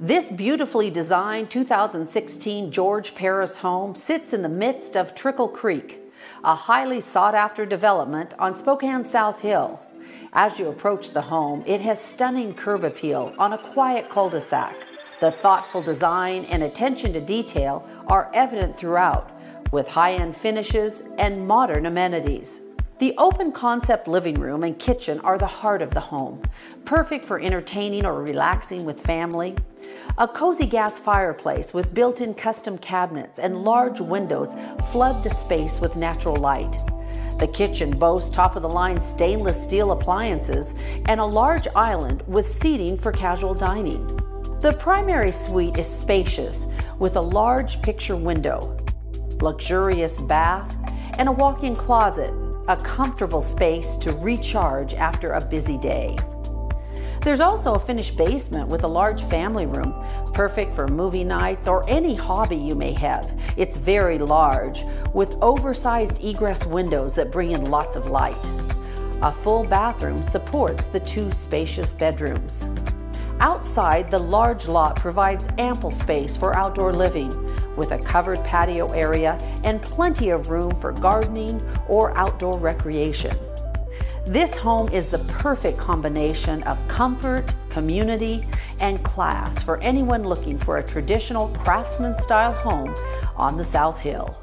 This beautifully designed 2016 George Paris home sits in the midst of Trickle Creek, a highly sought after development on Spokane South Hill. As you approach the home, it has stunning curb appeal on a quiet cul de sac. The thoughtful design and attention to detail are evident throughout, with high end finishes and modern amenities. The open concept living room and kitchen are the heart of the home, perfect for entertaining or relaxing with family. A cozy gas fireplace with built in custom cabinets and large windows flood the space with natural light. The kitchen boasts top of the line stainless steel appliances and a large island with seating for casual dining. The primary suite is spacious with a large picture window, luxurious bath, and a walk in closet a comfortable space to recharge after a busy day. There's also a finished basement with a large family room, perfect for movie nights or any hobby you may have. It's very large, with oversized egress windows that bring in lots of light. A full bathroom supports the two spacious bedrooms. Outside, the large lot provides ample space for outdoor living with a covered patio area and plenty of room for gardening or outdoor recreation. This home is the perfect combination of comfort, community, and class for anyone looking for a traditional craftsman style home on the South Hill.